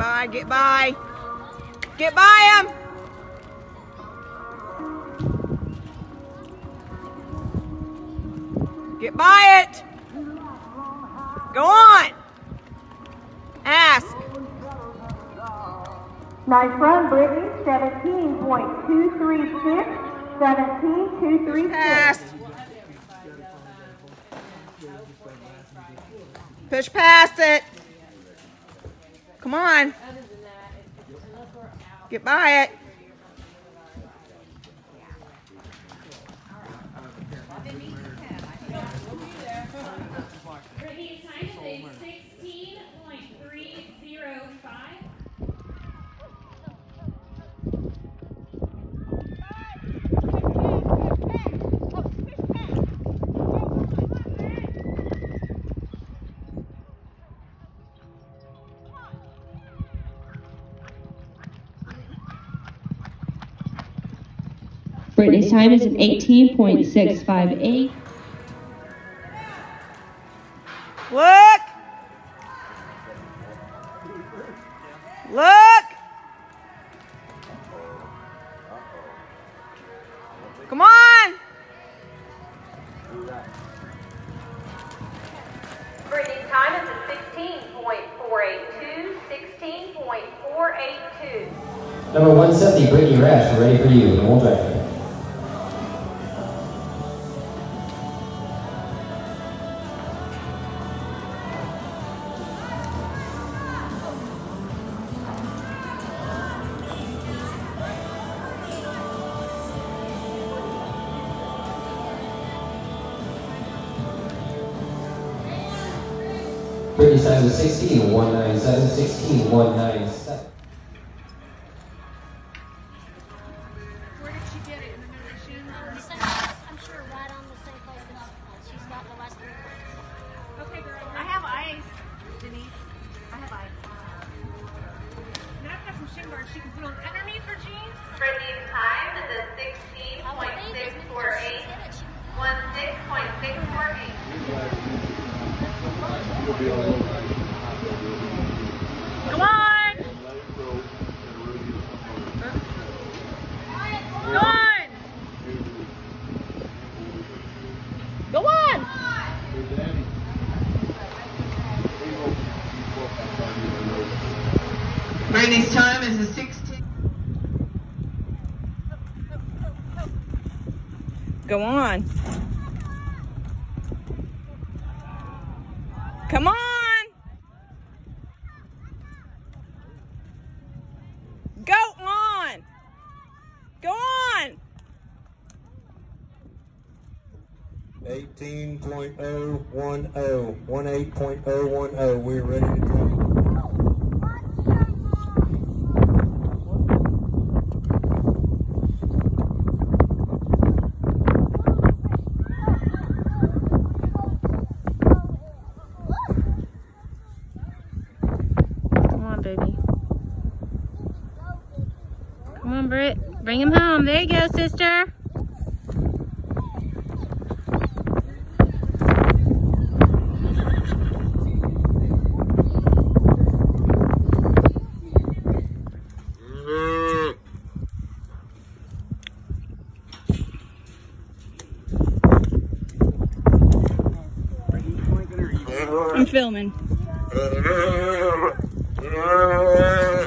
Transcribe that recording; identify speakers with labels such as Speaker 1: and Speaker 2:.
Speaker 1: by, get by. Get by him. Um. Get by it. Go on. Ask.
Speaker 2: Nice run, Brittany. 17.236. 17.236.
Speaker 1: Pass. Push past it. Come on. Get by it.
Speaker 3: Brittany's time is
Speaker 4: an 18.658.
Speaker 1: Look. Look. Come on.
Speaker 2: Brittany's time is a 16.482. 16.482.
Speaker 5: Number 170, Brittany Rash, we're ready for you. And we'll direct you. Brittany's time is 16, 197, 197.
Speaker 6: Where did she get it? In the middle of the shoes? or-
Speaker 7: The same place, I'm sure right on the same place that she's got the last three.
Speaker 6: Okay, girl.
Speaker 8: I have ice, Denise. I have ice.
Speaker 6: Now I've got some shin guards she can put on underneath her jeans.
Speaker 2: Brittany's time is a
Speaker 7: I would think it's because she
Speaker 2: 16.648.
Speaker 7: said it, she
Speaker 2: 16.648.
Speaker 1: Come on. Go on. Go on.
Speaker 9: Brittany's time is a 16.
Speaker 1: Go on. Come on. Go on. Go on.
Speaker 10: Eighteen point oh one oh, one eight point oh one oh, we're ready to go.
Speaker 4: Come on, baby. Come on, Britt. Bring him home. There you go, sister.
Speaker 1: I'm filming.